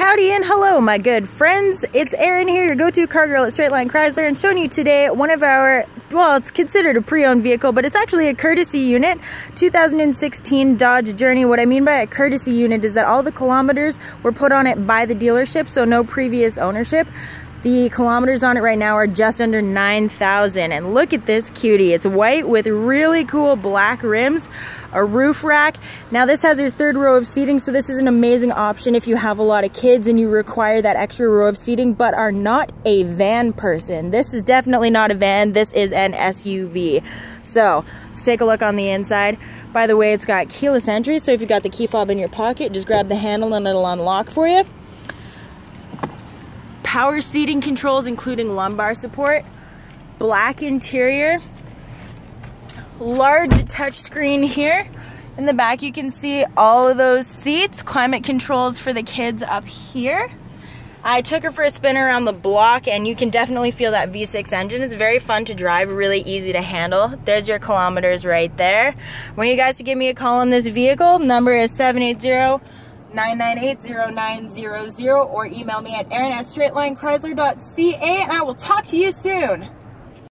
Howdy and hello, my good friends. It's Erin here, your go-to car girl at Straight Line Chrysler, and showing you today one of our, well, it's considered a pre-owned vehicle, but it's actually a courtesy unit, 2016 Dodge Journey. What I mean by a courtesy unit is that all the kilometers were put on it by the dealership, so no previous ownership. The kilometers on it right now are just under 9,000. And look at this cutie. It's white with really cool black rims, a roof rack. Now this has your third row of seating, so this is an amazing option if you have a lot of kids and you require that extra row of seating, but are not a van person. This is definitely not a van. This is an SUV. So let's take a look on the inside. By the way, it's got keyless entry, so if you've got the key fob in your pocket, just grab the handle and it'll unlock for you power seating controls including lumbar support, black interior, large touchscreen here. In the back you can see all of those seats, climate controls for the kids up here. I took her for a spin around the block and you can definitely feel that V6 engine. It's very fun to drive, really easy to handle. There's your kilometers right there. I want you guys to give me a call on this vehicle. Number is 780 998-0900 or email me at erin at straightlinechrysler.ca and I will talk to you soon.